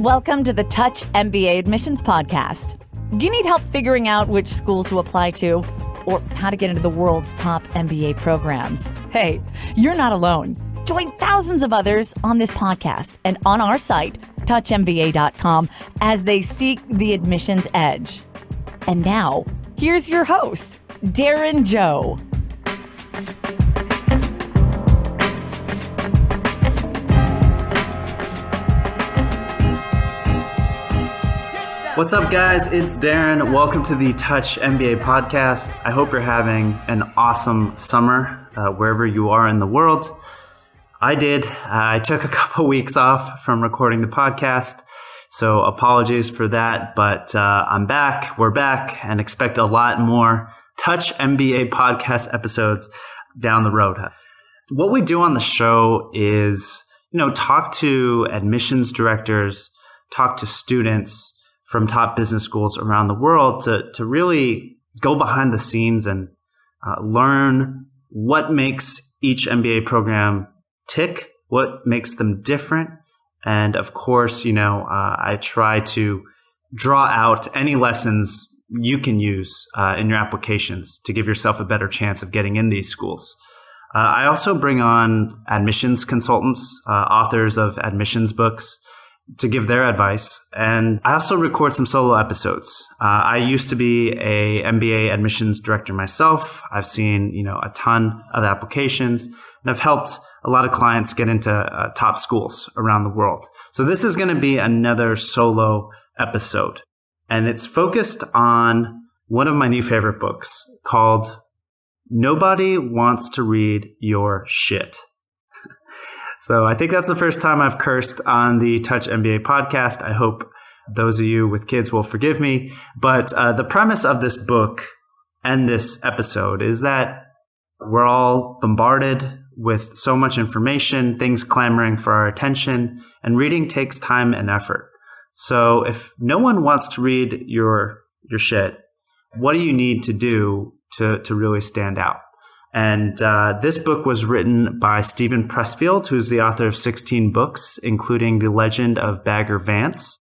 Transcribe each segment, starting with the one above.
Welcome to the Touch MBA Admissions Podcast. Do you need help figuring out which schools to apply to or how to get into the world's top MBA programs? Hey, you're not alone. Join thousands of others on this podcast and on our site, touchmba.com, as they seek the admissions edge. And now, here's your host, Darren Joe. What's up, guys? It's Darren. Welcome to the Touch MBA podcast. I hope you're having an awesome summer uh, wherever you are in the world. I did. I took a couple weeks off from recording the podcast, so apologies for that. But uh, I'm back. We're back, and expect a lot more Touch MBA podcast episodes down the road. What we do on the show is, you know, talk to admissions directors, talk to students from top business schools around the world to, to really go behind the scenes and uh, learn what makes each MBA program tick, what makes them different. And of course, you know, uh, I try to draw out any lessons you can use uh, in your applications to give yourself a better chance of getting in these schools. Uh, I also bring on admissions consultants, uh, authors of admissions books, to give their advice. And I also record some solo episodes. Uh, I used to be a MBA admissions director myself. I've seen, you know, a ton of applications and I've helped a lot of clients get into uh, top schools around the world. So this is going to be another solo episode and it's focused on one of my new favorite books called Nobody Wants to Read Your Shit. So I think that's the first time I've cursed on the Touch MBA podcast. I hope those of you with kids will forgive me. But uh, the premise of this book and this episode is that we're all bombarded with so much information, things clamoring for our attention, and reading takes time and effort. So if no one wants to read your your shit, what do you need to do to to really stand out? And uh, this book was written by Steven Pressfield, who's the author of 16 books, including The Legend of Bagger Vance,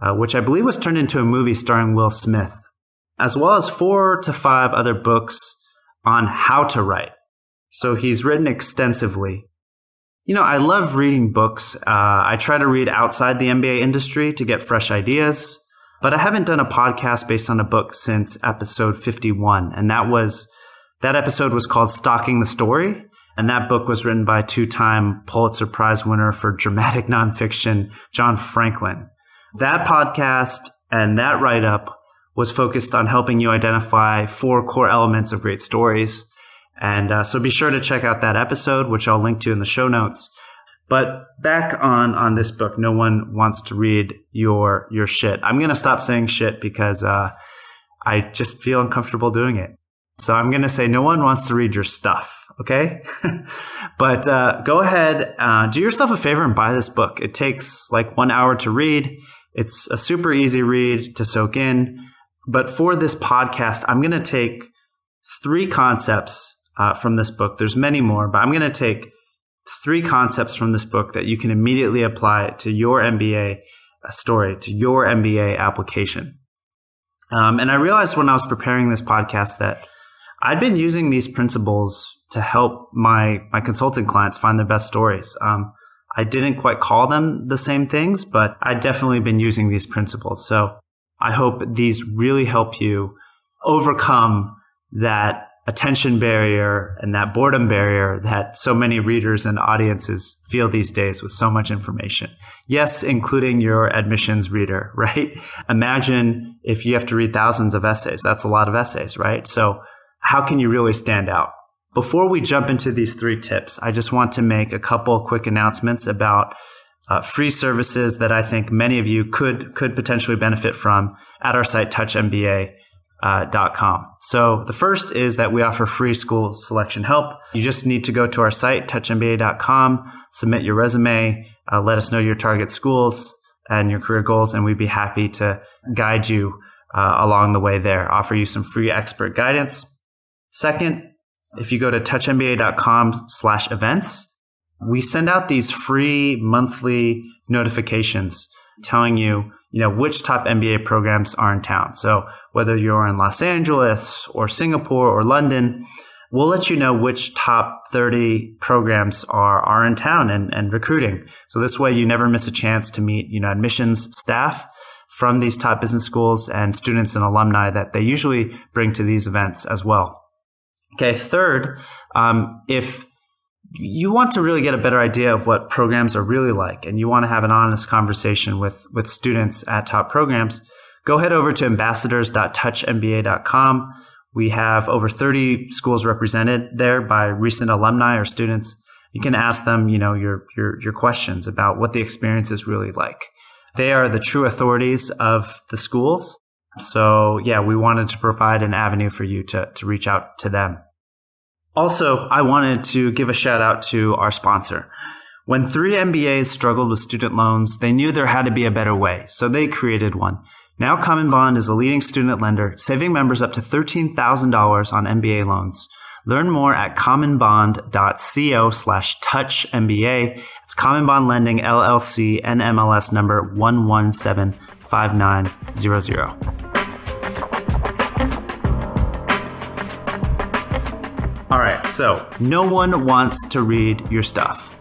uh, which I believe was turned into a movie starring Will Smith, as well as four to five other books on how to write. So he's written extensively. You know, I love reading books. Uh, I try to read outside the MBA industry to get fresh ideas, but I haven't done a podcast based on a book since episode 51, and that was that episode was called Stalking the Story. And that book was written by two time Pulitzer Prize winner for dramatic nonfiction, Jon Franklin. That podcast and that write up was focused on helping you identify four core elements of great stories. And uh, so be sure to check out that episode, which I'll link to in the show notes. But back on on this book, no one wants to read your your shit. I'm gonna stop saying shit because uh, I just feel uncomfortable doing it. So I'm going to say no one wants to read your stuff. Okay. but uh, go ahead, uh, do yourself a favor and buy this book. It takes like one hour to read. It's a super easy read to soak in. But for this podcast, I'm going to take three concepts uh, from this book. There's many more, but I'm going to take three concepts from this book that you can immediately apply to your MBA uh, story, to your MBA application. Um, and I realized when I was preparing this podcast that I'd been using these principles to help my my consulting clients find their best stories. Um, I didn't quite call them the same things, but I'd definitely been using these principles. So I hope these really help you overcome that attention barrier and that boredom barrier that so many readers and audiences feel these days with so much information. Yes, including your admissions reader, right? Imagine if you have to read thousands of essays. That's a lot of essays, right? So how can you really stand out? Before we jump into these three tips, I just want to make a couple quick announcements about uh, free services that I think many of you could could potentially benefit from at our site touchmba.com. Uh, so the first is that we offer free school selection help. You just need to go to our site touchmba.com, submit your resume, uh, let us know your target schools and your career goals, and we'd be happy to guide you uh, along the way there. Offer you some free expert guidance. Second, if you go to touchmba.com slash events, we send out these free monthly notifications telling you, you know, which top MBA programs are in town. So whether you're in Los Angeles or Singapore or London, we'll let you know which top 30 programs are, are in town and, and recruiting. So this way you never miss a chance to meet, you know, admissions staff from these top business schools and students and alumni that they usually bring to these events as well. Okay. Third, um, if you want to really get a better idea of what programs are really like and you want to have an honest conversation with, with students at top programs, go head over to ambassadors.touchmba.com. We have over 30 schools represented there by recent alumni or students. You can ask them, you know, your, your, your questions about what the experience is really like. They are the true authorities of the schools. So yeah, we wanted to provide an avenue for you to, to reach out to them. Also, I wanted to give a shout out to our sponsor. When three MBAs struggled with student loans, they knew there had to be a better way, so they created one. Now CommonBond is a leading student lender, saving members up to $13,000 on MBA loans. Learn more at commonbond.co slash touch MBA. It's CommonBond Lending LLC NMLS number 1175900. All right, so no one wants to read your stuff.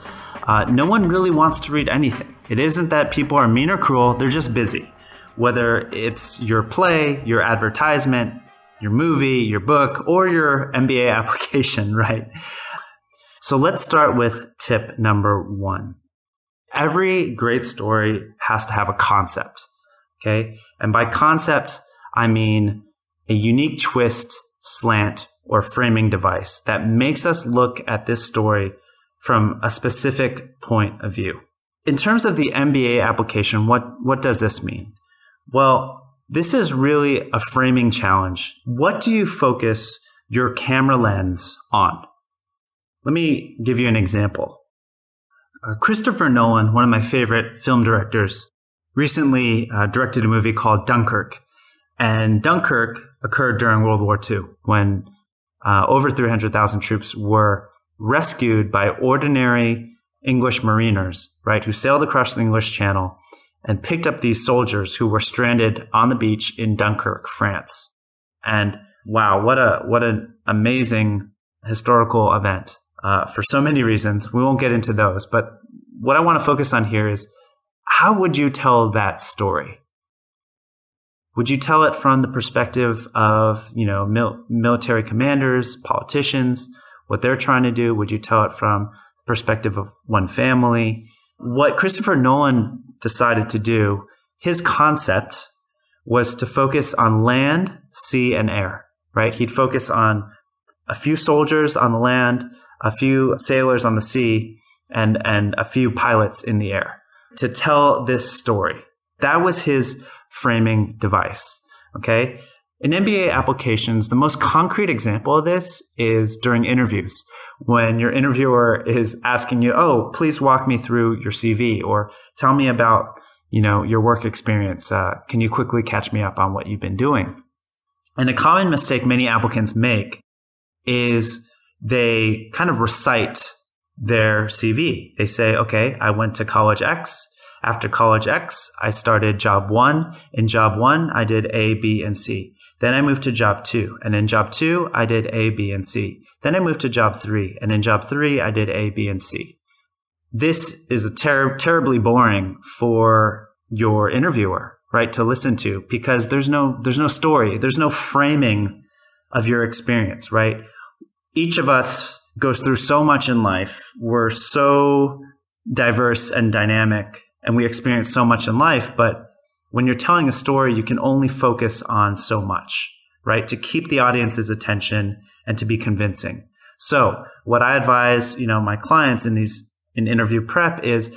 Uh, no one really wants to read anything. It isn't that people are mean or cruel, they're just busy whether it's your play, your advertisement, your movie, your book, or your MBA application, right? So let's start with tip number one. Every great story has to have a concept. Okay. And by concept, I mean a unique twist, slant, or framing device that makes us look at this story from a specific point of view. In terms of the MBA application, what, what does this mean? Well, this is really a framing challenge. What do you focus your camera lens on? Let me give you an example. Uh, Christopher Nolan, one of my favorite film directors, recently uh, directed a movie called Dunkirk. And Dunkirk occurred during World War II when uh, over 300,000 troops were rescued by ordinary English mariners, right, who sailed across the English Channel and picked up these soldiers who were stranded on the beach in Dunkirk, France. And wow, what a what an amazing historical event uh, for so many reasons. We won't get into those, but what I want to focus on here is how would you tell that story? Would you tell it from the perspective of you know mil- military commanders, politicians, what they're trying to do? Would you tell it from the perspective of one family? What Christopher Nolan decided to do, his concept was to focus on land, sea, and air, right? He'd focus on a few soldiers on the land, a few sailors on the sea, and, and a few pilots in the air to tell this story. That was his framing device. Okay. In MBA applications, the most concrete example of this is during interviews when your interviewer is asking you, "Oh, please walk me through your CV," or "Tell me about you know your work experience. Uh, can you quickly catch me up on what you've been doing?" And a common mistake many applicants make is they kind of recite their CV. They say, "Okay, I went to college X." After college X, I started job one. In job one, I did A, B, and C. Then I moved to job two. And in job two, I did A, B, and C. Then I moved to job three, and in job three, I did A, B, and C. This is ter- terribly boring for your interviewer, right, to listen to because there's no there's no story, there's no framing of your experience, right? Each of us goes through so much in life. We're so diverse and dynamic, and we experience so much in life. But when you're telling a story, you can only focus on so much, right? To keep the audience's attention and to be convincing. So what I advise, you know, my clients in these in interview prep is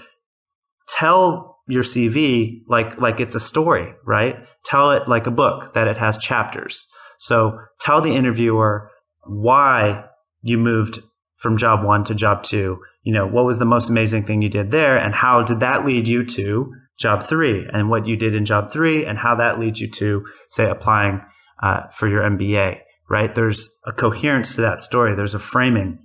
tell your CV like like it's a story, right? Tell it like a book that it has chapters. So tell the interviewer why you moved from job 1 to job 2. You know, what was the most amazing thing you did there and how did that lead you to job 3 and what you did in job 3 and how that leads you to say applying uh, for your MBA right? There's a coherence to that story. There's a framing.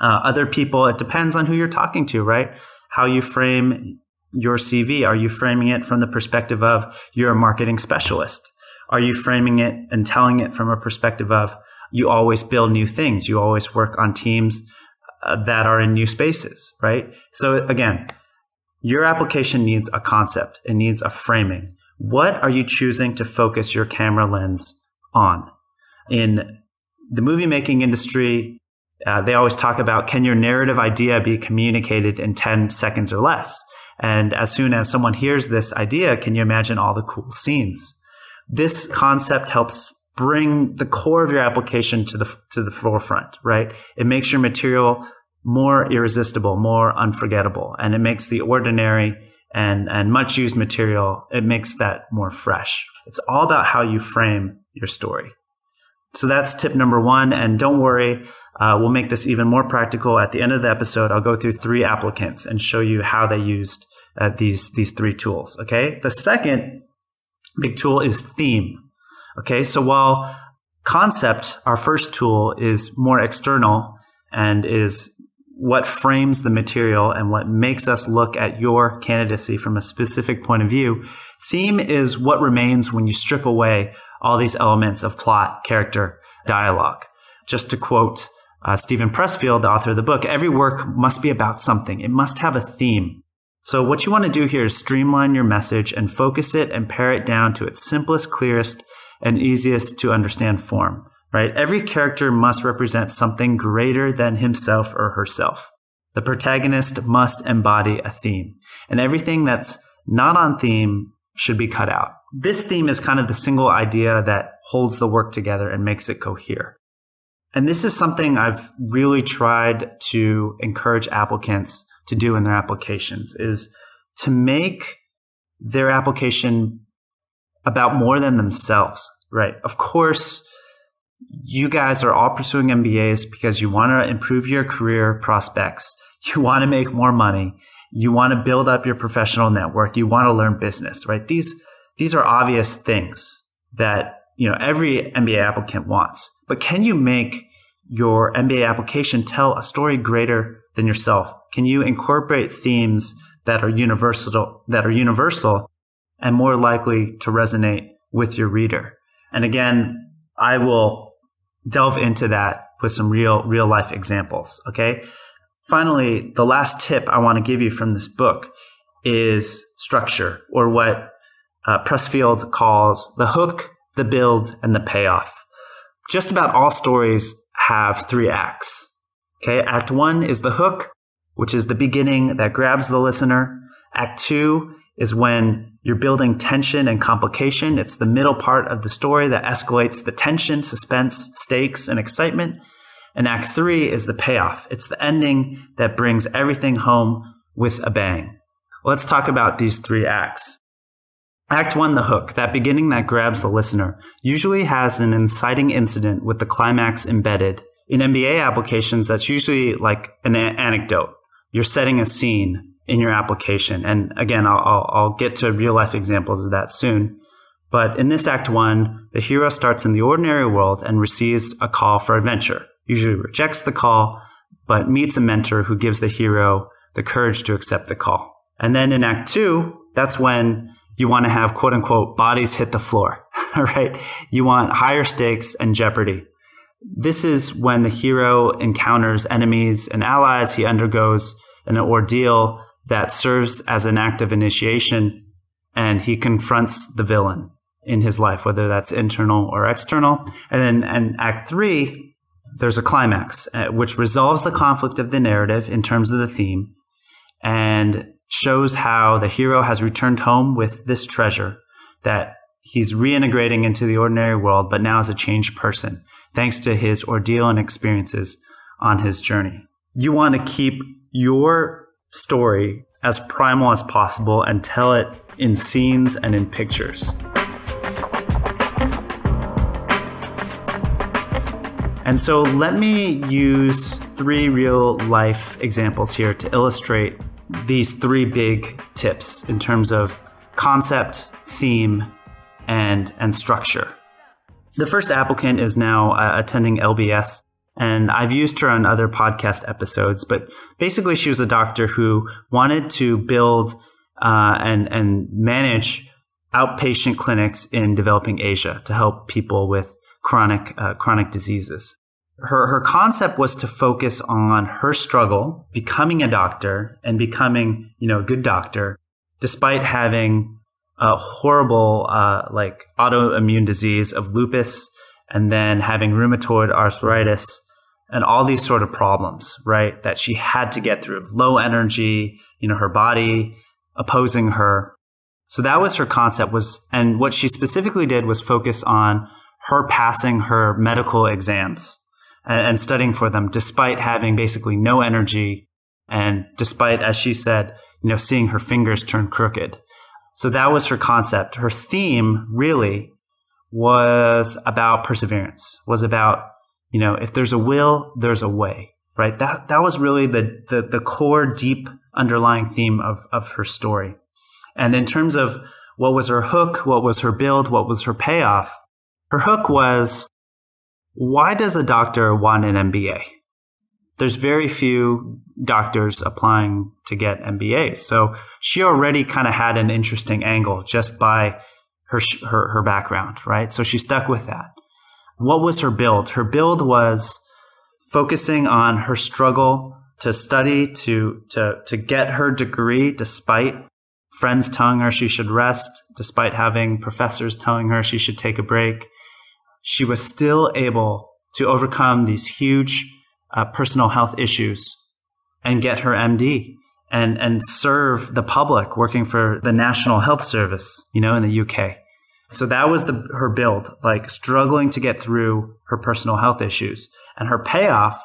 Uh, other people, it depends on who you're talking to, right? How you frame your CV? Are you framing it from the perspective of you're a marketing specialist? Are you framing it and telling it from a perspective of you always build new things? You always work on teams uh, that are in new spaces, right? So again, your application needs a concept. It needs a framing. What are you choosing to focus your camera lens on? In the movie making industry, uh, they always talk about can your narrative idea be communicated in 10 seconds or less? And as soon as someone hears this idea, can you imagine all the cool scenes? This concept helps bring the core of your application to the to the forefront, right? It makes your material more irresistible, more unforgettable, and it makes the ordinary and and much used material it makes that more fresh. It's all about how you frame your story. So that's tip number one. And don't worry, uh, we'll make this even more practical. At the end of the episode, I'll go through three applicants and show you how they used uh, these these three tools. Okay. The second big tool is theme. Okay. So while concept, our first tool, is more external and is what frames the material and what makes us look at your candidacy from a specific point of view. Theme is what remains when you strip away all these elements of plot, character, dialogue. Just to quote uh, Steven Pressfield, the author of the book, every work must be about something. It must have a theme. So what you want to do here is streamline your message and focus it and pare it down to its simplest, clearest, and easiest to understand form. Right? Every character must represent something greater than himself or herself. The protagonist must embody a theme. And everything that's not on theme should be cut out. This theme is kind of the single idea that holds the work together and makes it cohere. And this is something I've really tried to encourage applicants to do in their applications is to make their application about more than themselves, right? Of course, you guys are all pursuing MBAs because you want to improve your career prospects. You want to make more money. You want to build up your professional network. You want to learn business, right? These, these are obvious things that, you know, every MBA applicant wants. But can you make your MBA application tell a story greater than yourself? Can you incorporate themes that are universal, that are universal and more likely to resonate with your reader? And again, I will delve into that with some real, real life examples. Okay. Finally, the last tip I want to give you from this book is structure or what uh, Pressfield calls the hook, the build, and the payoff. Just about all stories have three acts. Okay, act one is the hook, which is the beginning that grabs the listener. Act two is when you're building tension and complication. It's the middle part of the story that escalates the tension, suspense, stakes, and excitement. And act three is the payoff. It's the ending that brings everything home with a bang. Let's talk about these three acts. Act one, the hook, that beginning that grabs the listener, usually has an inciting incident with the climax embedded. In MBA applications, that's usually like an a- anecdote. You're setting a scene in your application. And again, I'll, I'll, get to real life examples of that soon. But in this act one, the hero starts in the ordinary world and receives a call for adventure. Usually rejects the call, but meets a mentor who gives the hero the courage to accept the call. And then in act two, that's when you want to have quote unquote bodies hit the floor, right? You want higher stakes and jeopardy. This is when the hero encounters enemies and allies. He undergoes an ordeal that serves as an act of initiation and he confronts the villain in his life, whether that's internal or external. And then in act three, there's a climax, uh, which resolves the conflict of the narrative in terms of the theme and shows how the hero has returned home with this treasure that he's reintegrating into the ordinary world, but now as a changed person, thanks to his ordeal and experiences on his journey. You want to keep your story as primal as possible and tell it in scenes and in pictures. And so let me use three real life examples here to illustrate these three big tips in terms of concept, theme, and, and structure. The first applicant is now uh, attending LBS, and I've used her on other podcast episodes, but basically, she was a doctor who wanted to build uh, and and manage outpatient clinics in developing Asia to help people with chronic uh, chronic diseases. Her her concept was to focus on her struggle becoming a doctor and becoming you know a good doctor, despite having a horrible uh, like autoimmune disease of lupus and then having rheumatoid arthritis and all these sort of problems, right? That she had to get through. Low energy, you know, her body opposing her. So that was her concept was and what she specifically did was focus on her passing her medical exams and, and studying for them despite having basically no energy and despite as she said, you know, seeing her fingers turn crooked. So that was her concept. Her theme really was about perseverance, was about, you know, if there's a will, there's a way, right? That, that was really the, the, the core deep underlying theme of, of her story. And in terms of what was her hook, what was her build, what was her payoff, her hook was, why does a doctor want an MBA? there's very few doctors applying to get MBAs. So she already kind of had an interesting angle just by her, her, her background, right? So she stuck with that. What was her build? Her build was focusing on her struggle to study, to, to, to get her degree despite friends telling her she should rest, despite having professors telling her she should take a break. She was still able to overcome these huge uh, personal health issues and get her MD and and serve the public working for the National Health Service, you know, in the UK. So that was the her build, like struggling to get through her personal health issues. And her payoff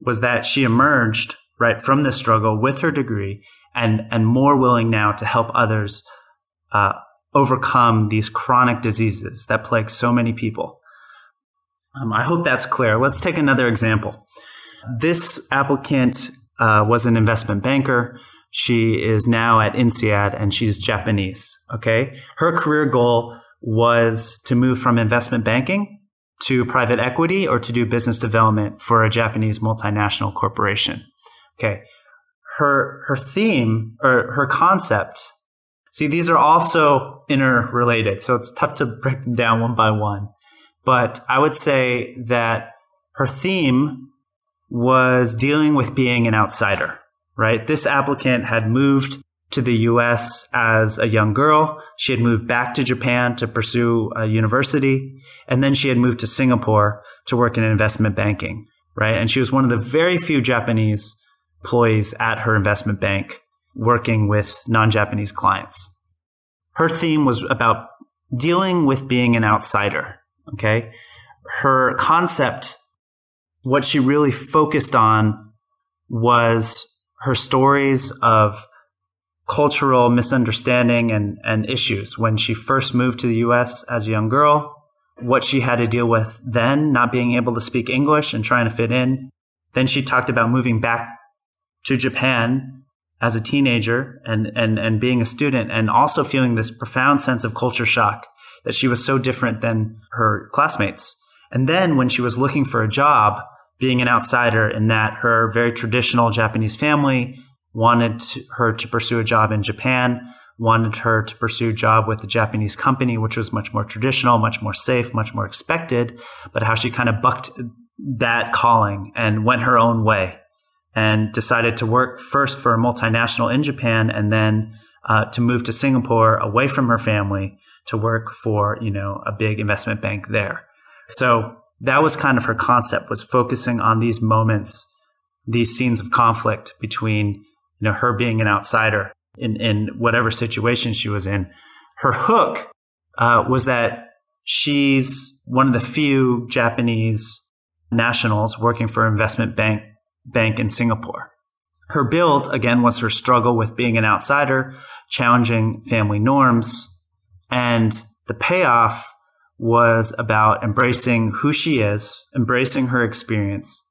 was that she emerged right from this struggle with her degree and and more willing now to help others uh, overcome these chronic diseases that plague so many people. Um, I hope that's clear. Let's take another example. This applicant uh, was an investment banker. She is now at INSEAD and she's Japanese. Okay. Her career goal was to move from investment banking to private equity or to do business development for a Japanese multinational corporation. Okay. Her, her theme or her concept. See, these are also interrelated. So it's tough to break them down one by one. But I would say that her theme was dealing with being an outsider, right? This applicant had moved to the US as a young girl. She had moved back to Japan to pursue a university. And then she had moved to Singapore to work in investment banking, right? And she was one of the very few Japanese employees at her investment bank working with non Japanese clients. Her theme was about dealing with being an outsider, okay? Her concept what she really focused on was her stories of cultural misunderstanding and, and issues when she first moved to the US as a young girl, what she had to deal with then, not being able to speak English and trying to fit in. Then she talked about moving back to Japan as a teenager and, and, and being a student and also feeling this profound sense of culture shock that she was so different than her classmates. And then when she was looking for a job, being an outsider in that her very traditional Japanese family wanted to, her to pursue a job in Japan, wanted her to pursue a job with a Japanese company, which was much more traditional, much more safe, much more expected, but how she kind of bucked that calling and went her own way and decided to work first for a multinational in Japan and then uh, to move to Singapore away from her family to work for, you know, a big investment bank there. So that was kind of her concept was focusing on these moments, these scenes of conflict between, you know, her being an outsider in, in whatever situation she was in. Her hook uh, was that she's one of the few Japanese nationals working for investment bank bank in Singapore. Her build again was her struggle with being an outsider, challenging family norms, and the payoff was about embracing who she is, embracing her experience,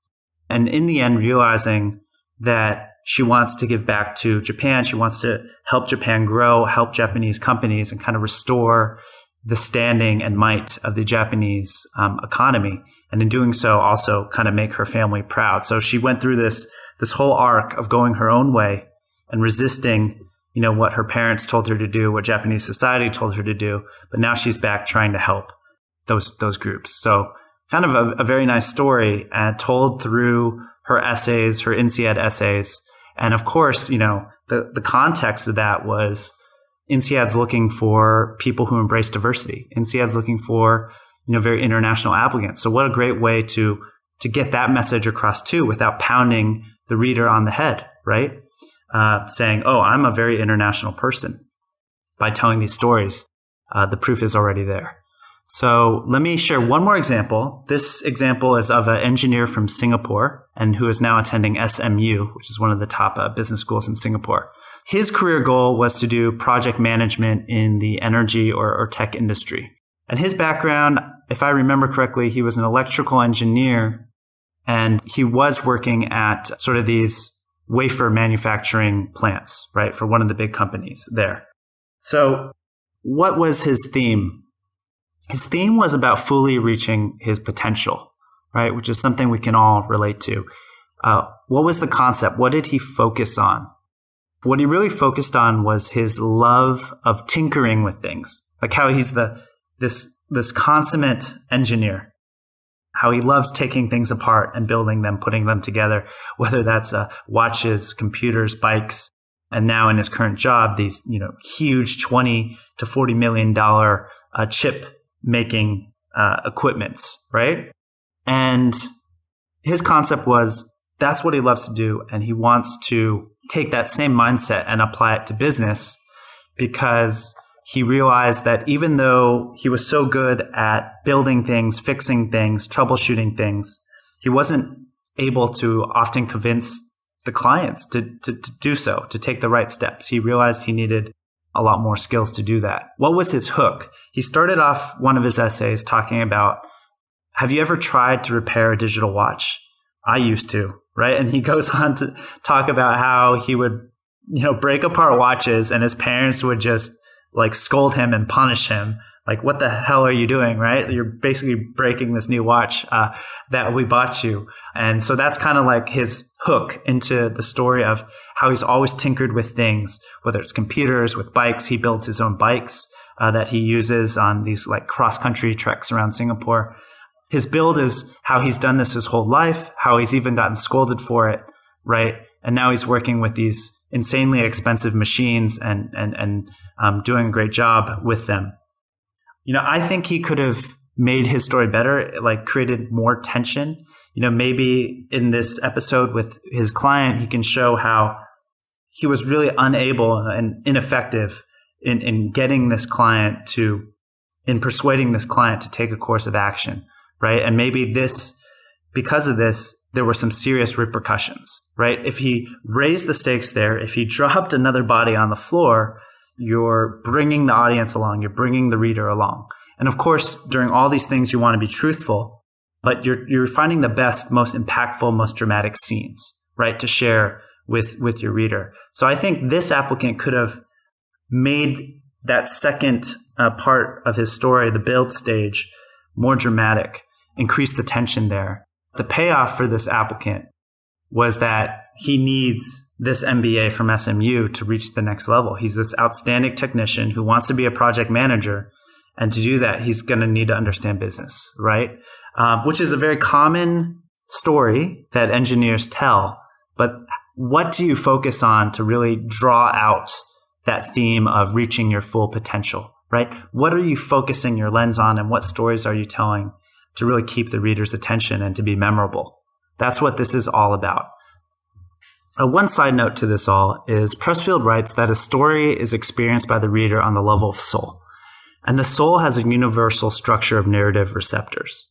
and in the end, realizing that she wants to give back to Japan. She wants to help Japan grow, help Japanese companies, and kind of restore the standing and might of the Japanese um, economy. And in doing so, also kind of make her family proud. So she went through this this whole arc of going her own way and resisting you know, what her parents told her to do, what Japanese society told her to do, but now she's back trying to help those those groups. So kind of a, a very nice story uh, told through her essays, her INSEAD essays. And of course, you know, the, the context of that was INSEAD's looking for people who embrace diversity. INSEAD's looking for, you know, very international applicants. So what a great way to, to get that message across too without pounding the reader on the head, right? Uh, saying, oh, I'm a very international person by telling these stories. Uh, the proof is already there. So let me share one more example. This example is of an engineer from Singapore and who is now attending SMU, which is one of the top uh, business schools in Singapore. His career goal was to do project management in the energy or, or tech industry. And his background, if I remember correctly, he was an electrical engineer and he was working at sort of these wafer manufacturing plants, right, for one of the big companies there. So, what was his theme his theme was about fully reaching his potential, right? Which is something we can all relate to. Uh, what was the concept? What did he focus on? What he really focused on was his love of tinkering with things, like how he's the this this consummate engineer, how he loves taking things apart and building them, putting them together, whether that's uh, watches, computers, bikes, and now in his current job, these you know huge twenty to forty million dollar uh, chip making uh, equipments, right? And his concept was that's what he loves to do. And he wants to take that same mindset and apply it to business because he realized that even though he was so good at building things, fixing things, troubleshooting things, he wasn't able to often convince the clients to, to, to do so, to take the right steps. He realized he needed a lot more skills to do that. What was his hook? He started off one of his essays talking about have you ever tried to repair a digital watch? I used to, right? And he goes on to talk about how he would, you know, break apart watches and his parents would just like scold him and punish him. Like, what the hell are you doing, right? You're basically breaking this new watch uh, that we bought you. And so that's kind of like his hook into the story of how he's always tinkered with things, whether it's computers, with bikes. He builds his own bikes uh, that he uses on these like cross country treks around Singapore. His build is how he's done this his whole life, how he's even gotten scolded for it, right? And now he's working with these insanely expensive machines and and and um, doing a great job with them. You know, I think he could have made his story better, like created more tension you know, maybe in this episode with his client, he can show how he was really unable and ineffective in, in getting this client to, in persuading this client to take a course of action, right? And maybe this, because of this, there were some serious repercussions, right? If he raised the stakes there, if he dropped another body on the floor, you're bringing the audience along, you're bringing the reader along. And of course, during all these things, you want to be truthful but you're you're finding the best, most impactful, most dramatic scenes, right, to share with with your reader. So I think this applicant could have made that second uh, part of his story, the build stage, more dramatic, increase the tension there. The payoff for this applicant was that he needs this MBA from SMU to reach the next level. He's this outstanding technician who wants to be a project manager. And to do that, he's going to need to understand business, right? uh, which is a very common story that engineers tell. But what do you focus on to really draw out that theme of reaching your full potential, right? What are you focusing your lens on and what stories are you telling to really keep the reader's attention and to be memorable? That's what this is all about. Uh, one side note to this all is Pressfield writes that a story is experienced by the reader on the level of soul. And the soul has a universal structure of narrative receptors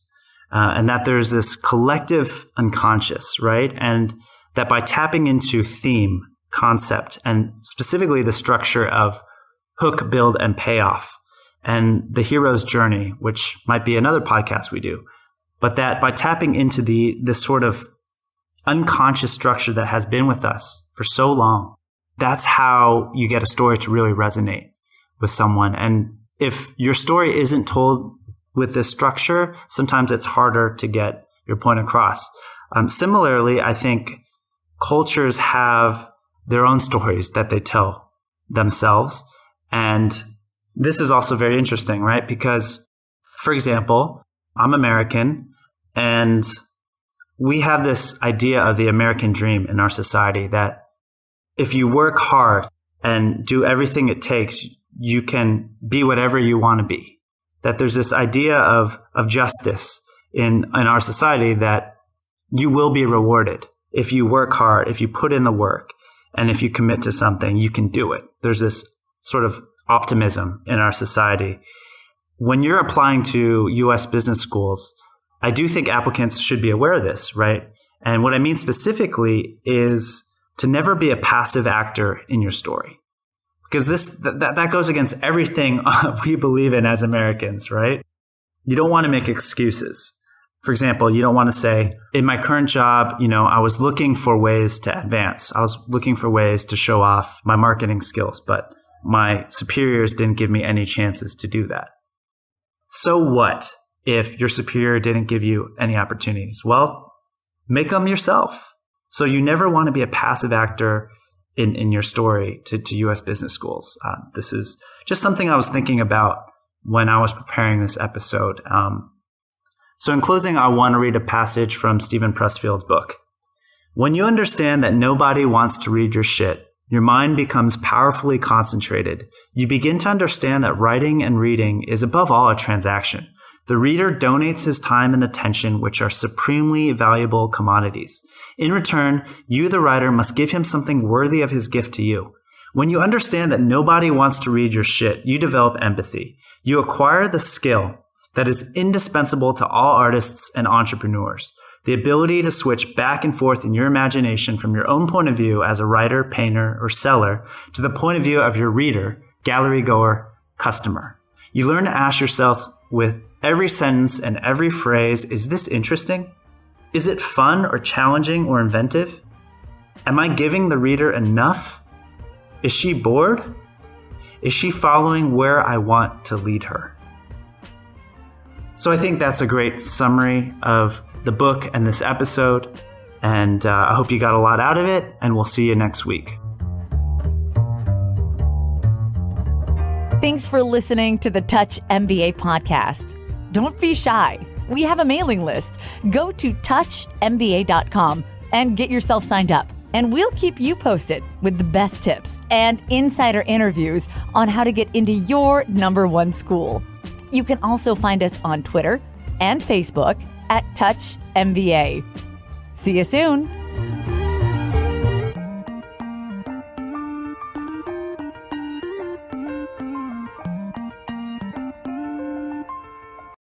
uh, and that there's this collective unconscious, right? And that by tapping into theme, concept, and specifically the structure of hook, build, and payoff, and the hero's journey, which might be another podcast we do, but that by tapping into the this sort of unconscious structure that has been with us for so long, that's how you get a story to really resonate with someone. And if your story isn't told with this structure, sometimes it's harder to get your point across. Um, similarly, I think cultures have their own stories that they tell themselves. And this is also very interesting, right? Because, for example, I'm American and we have this idea of the American dream in our society that if you work hard and do everything it takes, you can be whatever you want to be. That there's this idea of, of justice in, in our society that you will be rewarded. If you work hard, if you put in the work, and if you commit to something, you can do it. There's this sort of optimism in our society. When you're applying to US business schools, I do think applicants should be aware of this, right? And what I mean specifically is to never be a passive actor in your story. Because this that, that goes against everything we believe in as Americans, right? You don't want to make excuses. For example, you don't want to say, in my current job, you know, I was looking for ways to advance. I was looking for ways to show off my marketing skills, but my superiors didn't give me any chances to do that. So what if your superior didn't give you any opportunities? Well, make them yourself. So you never want to be a passive actor in, in your story to, to US business schools. Uh, this is just something I was thinking about when I was preparing this episode. Um, so, in closing, I want to read a passage from Steven Pressfield's book. When you understand that nobody wants to read your shit, your mind becomes powerfully concentrated. You begin to understand that writing and reading is above all a transaction. The reader donates his time and attention, which are supremely valuable commodities. In return, you, the writer, must give him something worthy of his gift to you. When you understand that nobody wants to read your shit, you develop empathy. You acquire the skill that is indispensable to all artists and entrepreneurs. The ability to switch back and forth in your imagination from your own point of view as a writer, painter, or seller to the point of view of your reader, gallery goer, customer. You learn to ask yourself with every sentence and every phrase, is this interesting? Is it fun or challenging or inventive? Am I giving the reader enough? Is she bored? Is she following where I want to lead her? So I think that's a great summary of the book and this episode. And uh, I hope you got a lot out of it, and we'll see you next week. Thanks for listening to the Touch MBA podcast. Don't be shy. We have a mailing list. Go to touchmba.com and get yourself signed up. And we'll keep you posted with the best tips and insider interviews on how to get into your number one school. You can also find us on Twitter and Facebook at Touch MBA. See you soon.